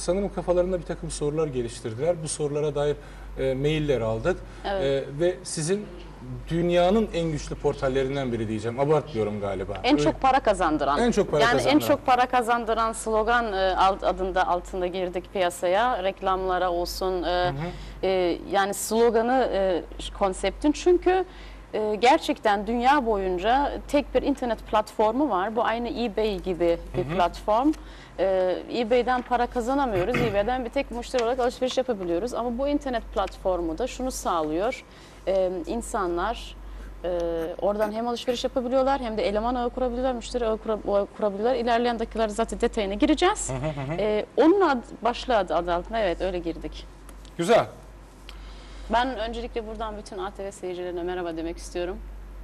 sanırım kafalarında bir takım sorular geliştirdiler. Bu sorulara dair e, mailler aldık. Evet. E, ve sizin dünyanın en güçlü portallerinden biri diyeceğim. Abartmıyorum galiba. En Öyle- çok para kazandıran. En çok para yani kazandıran. en çok para kazandıran slogan e, adında altında girdik piyasaya. Reklamlara olsun. e, e, yani sloganı e, konseptin çünkü e, gerçekten dünya boyunca tek bir internet platformu var. Bu aynı eBay gibi bir platform. E, eBay'den para kazanamıyoruz. eBay'den bir tek müşteri olarak alışveriş yapabiliyoruz. Ama bu internet platformu da şunu sağlıyor. E, insanlar ee, oradan hem alışveriş yapabiliyorlar hem de eleman ağı kurabiliyorlar, müşteri ağı kura- ağı kurabiliyorlar. İlerleyen dakikalarda zaten detayına gireceğiz. Ee, onun ad, başlığı adı, adı altına evet öyle girdik. Güzel. Ben öncelikle buradan bütün ATV seyircilerine merhaba demek istiyorum.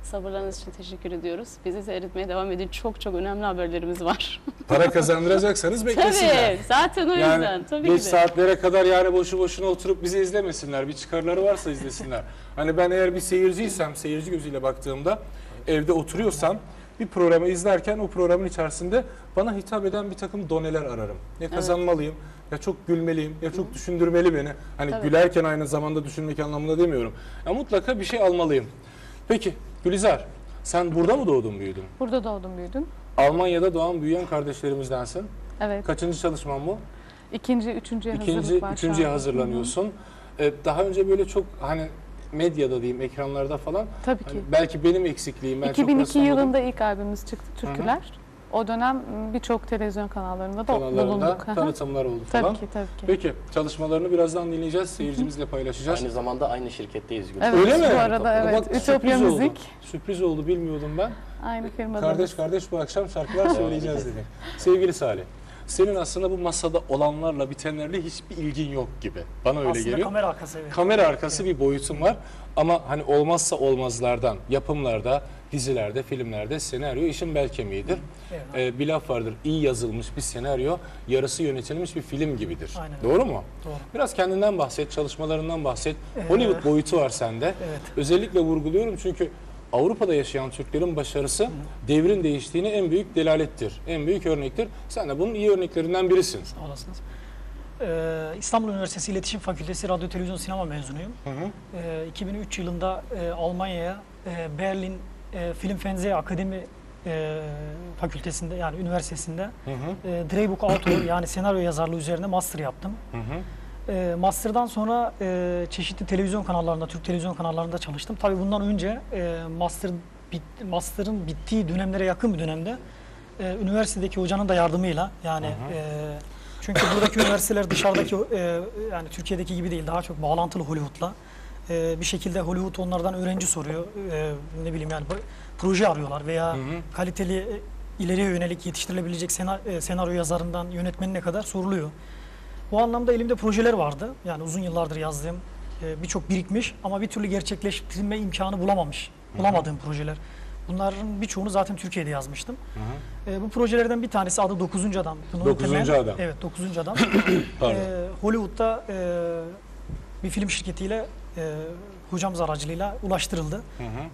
Sabırlarınız için teşekkür ediyoruz. Bizi seyretmeye devam edin. Çok çok önemli haberlerimiz var. Para kazandıracaksanız beklesinler. Tabii. Zaten o yüzden. Yani Tabii geç ki de. saatlere kadar yani boşu boşuna oturup bizi izlemesinler. Bir çıkarları varsa izlesinler. hani ben eğer bir seyirciysem, seyirci gözüyle baktığımda evde oturuyorsam bir programı izlerken o programın içerisinde bana hitap eden bir takım doneler ararım. Ya kazanmalıyım, ya çok gülmeliyim, ya çok düşündürmeli beni. Hani Tabii. gülerken aynı zamanda düşünmek anlamında demiyorum. Ya mutlaka bir şey almalıyım. Peki Gülizar, sen burada mı doğdun büyüdün? Burada doğdum büyüdüm. Almanya'da doğan büyüyen kardeşlerimizdensin. Evet. Kaçıncı çalışman bu? İkinci, üçüncüye İkinci, hazırlık var şu üçüncüye an. hazırlanıyorsun. Ee, daha önce böyle çok hani medyada diyeyim, ekranlarda falan. Tabii hani ki. belki benim eksikliğim. Ben çok 2002 rastlamadım. yılında ilk albümümüz çıktı Türküler. O dönem birçok televizyon kanallarında da kanallarında bulunduk. Hı hı. tanıtımlar oldu Tabii falan. ki tabii ki. Peki çalışmalarını birazdan dinleyeceğiz. Seyircimizle paylaşacağız. Aynı zamanda aynı şirketteyiz. Gülşen. Evet, Öyle mi? bu arada Bak, evet. sürpriz Ütopya oldu. Müzik Sürpriz oldu bilmiyordum ben. aynı firmada. Kardeş kardeş bu akşam şarkılar söyleyeceğiz dedi. Sevgili Salih, senin aslında bu masada olanlarla bitenlerle hiçbir ilgin yok gibi. Bana öyle Aslında geliyor. kamera arkası evet. Kamera arkası bir boyutun var ama hani olmazsa olmazlardan yapımlarda, dizilerde, filmlerde senaryo işin bel kemiğidir. Evet. Ee, bir laf vardır, iyi yazılmış bir senaryo yarısı yönetilmiş bir film gibidir. Aynen. Doğru mu? Doğru. Biraz kendinden bahset, çalışmalarından bahset. Hollywood boyutu var sende. Evet. Özellikle vurguluyorum çünkü Avrupa'da yaşayan Türklerin başarısı devrin değiştiğine en büyük delalettir. En büyük örnektir. Sen de bunun iyi örneklerinden birisin. Sağ olasınız. Ee, İstanbul Üniversitesi İletişim Fakültesi Radyo Televizyon Sinema mezunuyum. Hı hı. Ee, 2003 yılında e, Almanya'ya e, Berlin e, Film Fernseh Akademi e, fakültesinde yani üniversitesinde Hı hı. e, Drehbuch Autor yani senaryo yazarlığı üzerine master yaptım. Hı hı. E, master'dan sonra e, çeşitli televizyon kanallarında, Türk televizyon kanallarında çalıştım. Tabii bundan önce e, master bit, master'ın bittiği dönemlere yakın bir dönemde e, üniversitedeki hocanın da yardımıyla yani e, çünkü buradaki üniversiteler dışarıdaki e, yani Türkiye'deki gibi değil daha çok bağlantılı Hollywood'la. E, bir şekilde Hollywood onlardan öğrenci soruyor. E, ne bileyim yani proje arıyorlar veya kaliteli e, ileriye yönelik yetiştirilebilecek e, senaryo yazarından yönetmenine kadar soruluyor. Bu anlamda elimde projeler vardı. Yani uzun yıllardır yazdığım e, birçok birikmiş ama bir türlü gerçekleştirme imkanı bulamamış. Bulamadığım projeler. Bunların birçoğunu zaten Türkiye'de yazmıştım. E, bu projelerden bir tanesi adı 9. Adam. Bunu Dokuzuncu Temel- Adam. Evet 9. Adam. E, Hollywood'da e, bir film şirketiyle e, hocamız aracılığıyla ulaştırıldı.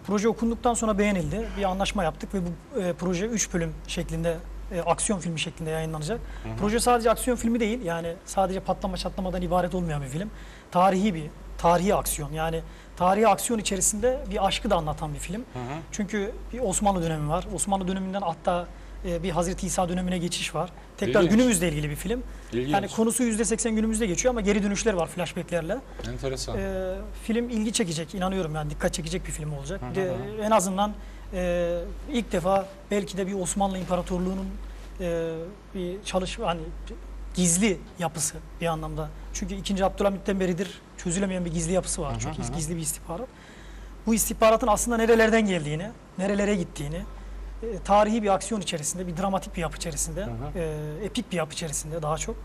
Proje okunduktan sonra beğenildi. Bir anlaşma yaptık ve bu e, proje 3 bölüm şeklinde e, aksiyon filmi şeklinde yayınlanacak. Proje sadece aksiyon filmi değil. Yani sadece patlama çatlamadan ibaret olmayan bir film. Tarihi bir tarihi aksiyon. Yani tarihi aksiyon içerisinde bir aşkı da anlatan bir film. Çünkü bir Osmanlı dönemi var. Osmanlı döneminden hatta e, bir Hazreti İsa dönemine geçiş var. Tekrar İlginç. günümüzle ilgili bir film. İlginç. Yani konusu %80 günümüzde geçiyor ama geri dönüşler var flashbacklerle. Enteresan. Ee, film ilgi çekecek, inanıyorum yani dikkat çekecek bir film olacak. Bir de en azından e, ilk defa belki de bir Osmanlı İmparatorluğu'nun e, bir çalışma hani gizli yapısı bir anlamda. Çünkü 2. Abdülhamit'ten beridir çözülemeyen bir gizli yapısı var. Çok gizli bir istihbarat. Bu istihbaratın aslında nerelerden geldiğini, nerelere gittiğini, e, tarihi bir aksiyon içerisinde, bir dramatik bir yapı içerisinde, e, epik bir yapı içerisinde daha çok.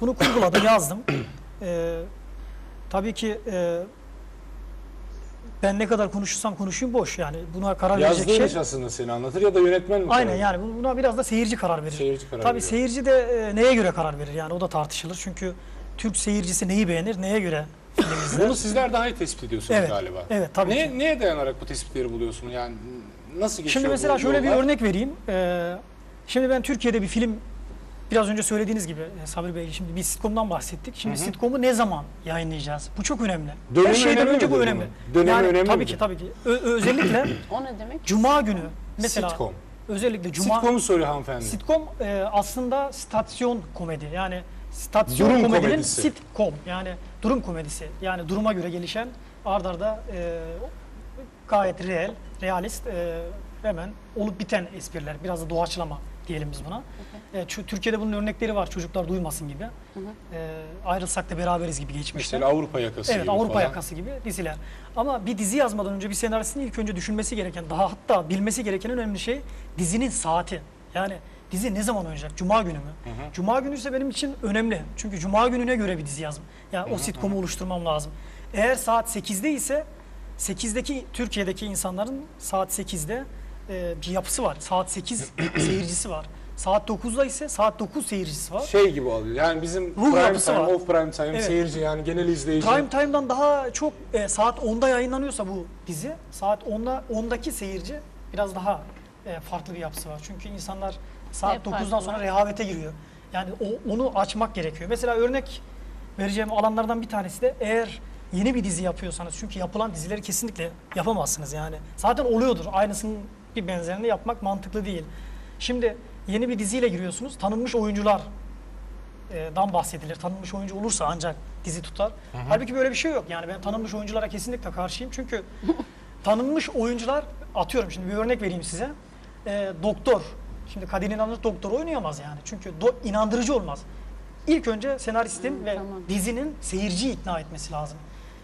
Bunu kurguladım, yazdım. E, tabii ki e, ben ne kadar konuşursam konuşayım boş yani buna karar verecek Yazdığın şey. iş aslında seni anlatır ya da yönetmen mi? Aynen karar yani bu- buna biraz da seyirci karar verir. Seyirci karar Tabii veriyor. seyirci de e, neye göre karar verir yani o da tartışılır. Çünkü Türk seyircisi neyi beğenir, neye göre. Bunu sizler daha iyi tespit ediyorsunuz Evet, galiba. evet, tabii neye, ki. neye dayanarak bu tespitleri buluyorsunuz? Yani nasıl geçiyor Şimdi mesela şöyle bir örnek vereyim. Ee, şimdi ben Türkiye'de bir film biraz önce söylediğiniz gibi e, Sabri Bey şimdi bir sitcom'dan bahsettik. Şimdi sitcom'u ne zaman yayınlayacağız? Bu çok önemli. Dönemi Her şeyden önemli önce bu önemli. Dönemi yani, önemli tabii ki tabii ki. Ö- özellikle O ne demek? cuma günü mesela Sitcom. özellikle cuma Sitcom'u soruyor hanımefendi. Sitcom e, aslında stasyon komedi. Yani stasyon Durum komedinin komedisi. sitcom yani durum komedisi. Yani duruma göre gelişen ard arda e, gayet real, realist e, hemen olup biten espriler. Biraz da doğaçlama diyelim biz buna. E, çü- Türkiye'de bunun örnekleri var çocuklar duymasın gibi. E, ayrılsak da beraberiz gibi geçmişte. Mesela Avrupa yakası Evet gibi Avrupa falan. yakası gibi diziler. Ama bir dizi yazmadan önce bir senaristin ilk önce düşünmesi gereken, daha hatta bilmesi gereken en önemli şey dizinin saati. Yani dizi ne zaman oynayacak? Cuma günü mü? Cuma günü ise benim için önemli. Çünkü cuma gününe göre bir dizi yazım. Yani o sitcomu oluşturmam lazım. Eğer saat 8'de ise 8'deki Türkiye'deki insanların saat 8'de e, bir yapısı var. Saat 8 seyircisi var. Saat 9'da ise saat 9 seyircisi var. Şey gibi oluyor. Yani bizim Ruh prime yapısı time, var. off prime time, Evet. seyirci yani genel izleyici. Prime Time'dan daha çok e, saat 10'da yayınlanıyorsa bu dizi, saat 10'da 10'daki seyirci biraz daha e, farklı bir yapısı var. Çünkü insanlar saat Hep 9'dan farklı. sonra rehavete giriyor. Yani o, onu açmak gerekiyor. Mesela örnek vereceğim alanlardan bir tanesi de eğer yeni bir dizi yapıyorsanız çünkü yapılan dizileri kesinlikle yapamazsınız yani. Zaten oluyordur. Aynısının bir benzerini yapmak mantıklı değil. Şimdi yeni bir diziyle giriyorsunuz. Tanınmış oyuncular e, dan bahsedilir. Tanınmış oyuncu olursa ancak dizi tutar. Halbuki böyle bir şey yok. Yani ben tanınmış oyunculara kesinlikle karşıyım. Çünkü tanınmış oyuncular atıyorum şimdi bir örnek vereyim size. E, doktor. Şimdi Kadir İnanır doktor oynayamaz yani. Çünkü do- inandırıcı olmaz. İlk önce senaristin ve tamam. dizinin seyirciyi ikna etmesi lazım.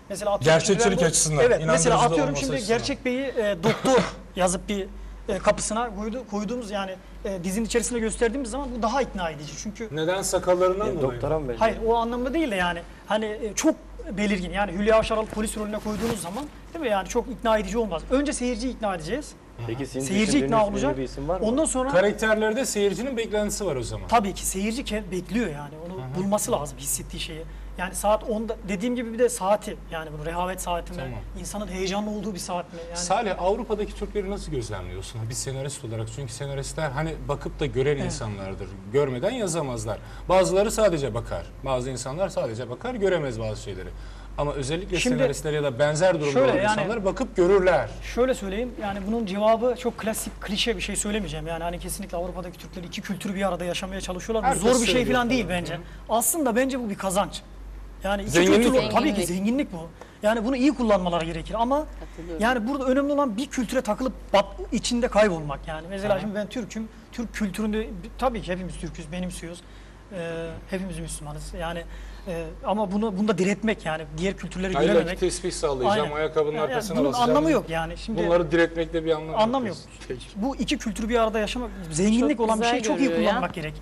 Mesela atıyorum Gerçekçilik açısından, Evet mesela atıyorum şimdi açısından. Gerçek Bey'i e, doktor yazıp bir e, kapısına koydu, koyduğumuz yani e, dizinin içerisinde gösterdiğimiz zaman bu daha ikna edici. Çünkü Neden sakallarından dolayı? doktora mı benziyor? Hayır o anlamda değil de yani hani e, çok belirgin yani Hülya Avşaral polis rolüne koyduğunuz zaman değil mi yani çok ikna edici olmaz. Önce seyirciyi ikna edeceğiz. Peki sizin Seyirci ikna ünlü olacak. bir isim var mı? Ondan sonra Karakterlerde seyircinin beklentisi var o zaman. tabii ki seyirci ke- bekliyor yani onu bulması lazım hissettiği şeyi. Yani saat 10'da dediğim gibi bir de saati yani bu rehavet saati mi? Tamam. insanın heyecanlı olduğu bir saat mi? Yani Salih Avrupa'daki Türkleri nasıl gözlemliyorsun? Bir senarist olarak çünkü senaristler hani bakıp da gören insanlardır. Görmeden yazamazlar. Bazıları sadece bakar. Bazı insanlar sadece bakar göremez bazı şeyleri. Ama özellikle Şimdi- senaristler ya da benzer durumda Şöyle olan yani- insanlar bakıp görürler. Şöyle söyleyeyim yani bunun cevabı çok klasik klişe bir şey söylemeyeceğim. Yani hani kesinlikle Avrupa'daki Türkler iki kültürü bir arada yaşamaya çalışıyorlar. Herkes zor bir şey falan değil bence. Aslında bence bu bir kazanç. Yani iki Zenginlik kültür mi? tabii ki Zenginlik. bu. Yani bunu iyi kullanmaları gerekir ama Katılıyorum. yani burada önemli olan bir kültüre takılıp bat, içinde kaybolmak yani. Mesela şimdi ben Türk'üm. Türk kültüründe tabii ki hepimiz Türk'üz, benimsiyoruz. Ee, hepimiz Müslümanız. Yani e, ama bunu bunda diretmek yani diğer kültürleri Hayır görememek. tesbih sallayacağım, Aynen. ayakkabının Yani arkasına bunun basacağım. anlamı yok yani. Şimdi Bunları diretmekte bir anlam, Anlam yok. Peki. bu iki kültürü bir arada yaşamak, zenginlik Çok olan bir şey güzel çok iyi görüyor ya. kullanmak gerek.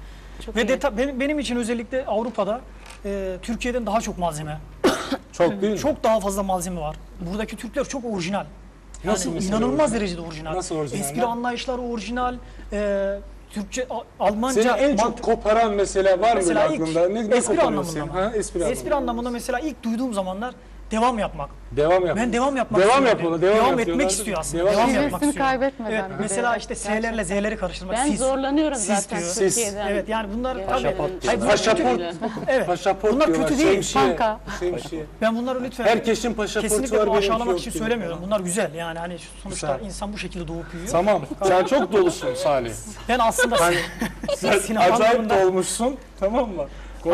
Çok Ve iyi. deta- benim, benim için özellikle Avrupa'da e, Türkiye'den daha çok malzeme. Çok değil mi? Çok daha fazla malzeme var. Buradaki Türkler çok orijinal. Yani Nasıl mesela inanılmaz orijinal? derecede orijinal. Nasıl orijinal? Espri anlayışları orijinal. E, Türkçe, A- Almanca Seni en çok mant- koparan mesela var mı Mesela aklında? Ne, ne espri koparıyor anlamında mı? Ha, espri, espri anlamında mesela ilk duyduğum zamanlar devam yapmak. Devam yap. Ben devam yapmak Devam istiyorum. yap onu, devam etmek istiyor aslında. Devam Devam, yap. yapmak istiyor. kaybetmeden Evet, bir de. mesela işte S'lerle Z'leri karıştırmak. Ben siz. zorlanıyorum siz zaten diyor. Siz. Türkiye'den. Evet yani bunlar tabii. Paşaport Hayır, bunlar Paşaport. kötü- Evet. Paşaport Bunlar diyorlar, kötü değil. Şemsiye. Banka. Şemsiye. Ben bunları lütfen Herkesin paşaportu kesinlikle var bunu benimki aşağılamak yok için söylemiyorum. Bunlar güzel yani hani sonuçta Güzel. insan bu şekilde doğup büyüyor. Tamam. Sen çok dolusun Salih. Ben aslında Sen Sinema acayip dolmuşsun. Tamam mı?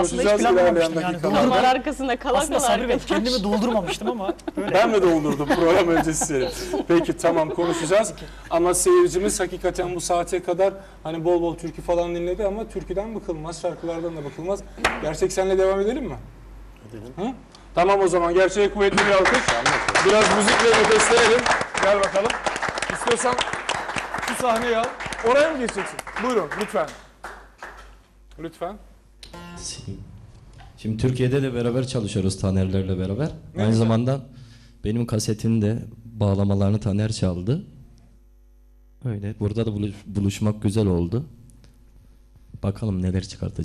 Aslında hiç Konuşacağız planlamamıştım ilerleyen yani. dakikalarda. Kamera arkasında kala aslında kala Sabri Bey arkadaş. kendimi doldurmamıştım ama böyle. Ben mi doldurdum program öncesi? Peki tamam konuşacağız. Ama seyircimiz hakikaten bu saate kadar hani bol bol türkü falan dinledi ama türküden bıkılmaz, şarkılardan da bıkılmaz. Gerçek senle devam edelim mi? Edelim. Hı? Tamam o zaman gerçeğe kuvvetli bir alkış. Biraz müzikle nefeslenelim. Gel bakalım. İstiyorsan şu sahneyi al. Oraya mı geçeceksin? Buyurun lütfen. Lütfen. Şimdi Türkiye'de de beraber çalışıyoruz Tanerlerle beraber. Ne Aynı güzel. zamanda benim kasetin de bağlamalarını Taner çaldı. Öyle. Burada da buluş- buluşmak güzel oldu. Bakalım neler çıkartacak.